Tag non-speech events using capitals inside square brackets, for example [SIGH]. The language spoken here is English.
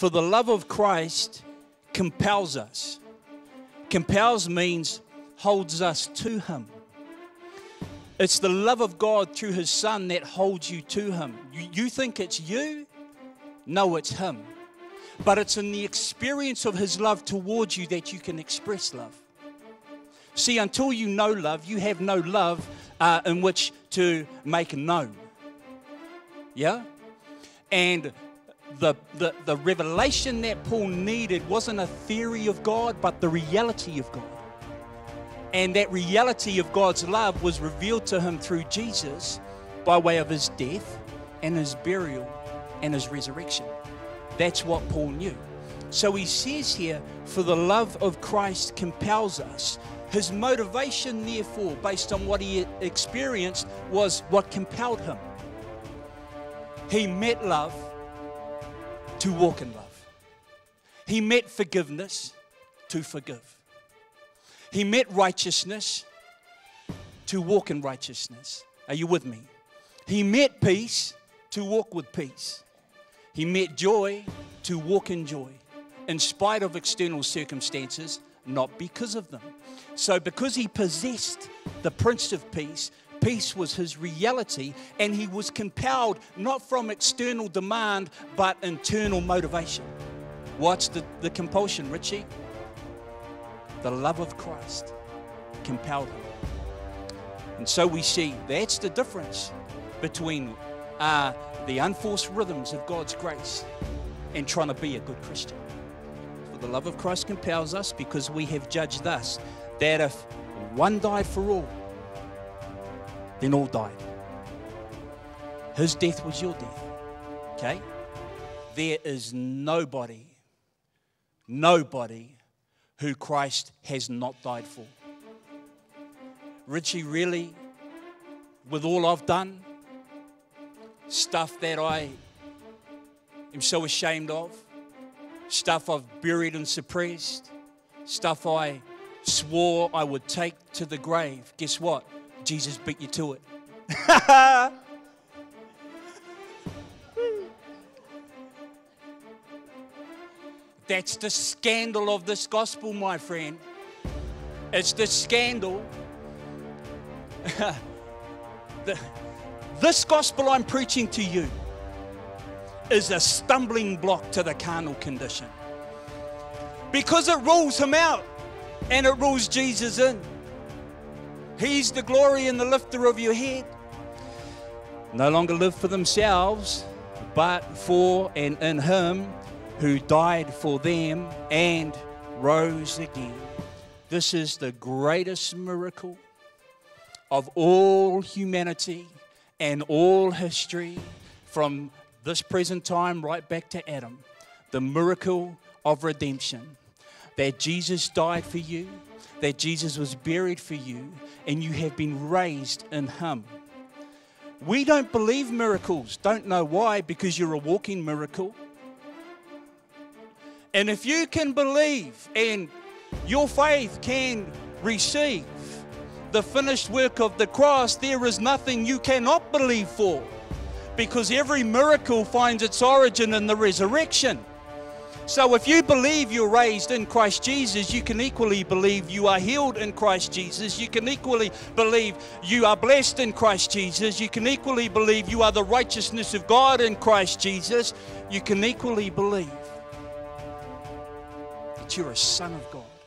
For the love of Christ compels us. Compels means holds us to Him. It's the love of God through His Son that holds you to Him. You, you think it's you? No, it's Him. But it's in the experience of His love towards you that you can express love. See, until you know love, you have no love uh, in which to make known. Yeah? And the, the, the revelation that Paul needed wasn't a theory of God, but the reality of God. And that reality of God's love was revealed to him through Jesus by way of his death and his burial and his resurrection. That's what Paul knew. So he says here, for the love of Christ compels us. His motivation, therefore, based on what he experienced, was what compelled him. He met love to walk in love. He met forgiveness to forgive. He met righteousness to walk in righteousness. Are you with me? He met peace to walk with peace. He met joy to walk in joy, in spite of external circumstances, not because of them. So, because he possessed the Prince of Peace, peace was his reality, and he was compelled not from external demand but internal motivation. What's the, the compulsion, Richie? The love of Christ compelled him. And so we see that's the difference between uh, the unforced rhythms of God's grace and trying to be a good Christian. For the love of Christ compels us because we have judged thus that if one died for all, then all died. His death was your death. Okay? There is nobody, nobody who Christ has not died for. Richie, really, with all I've done, stuff that I am so ashamed of, stuff I've buried and suppressed, stuff I swore I would take to the grave, guess what? Jesus beat you to it. [LAUGHS] That's the scandal of this gospel, my friend. It's the scandal. [LAUGHS] the, this gospel I'm preaching to you is a stumbling block to the carnal condition because it rules him out and it rules Jesus in. He's the glory and the lifter of your head. No longer live for themselves, but for and in Him who died for them and rose again. This is the greatest miracle of all humanity and all history from this present time right back to Adam. The miracle of redemption. That Jesus died for you, that Jesus was buried for you, and you have been raised in Him. We don't believe miracles. Don't know why, because you're a walking miracle. And if you can believe and your faith can receive the finished work of the cross, there is nothing you cannot believe for. Because every miracle finds its origin in the resurrection. So if you believe you're raised in Christ Jesus, you can equally believe you are healed in Christ Jesus. You can equally believe you are blessed in Christ Jesus. You can equally believe you are the righteousness of God in Christ Jesus. You can equally believe that you're a son of God.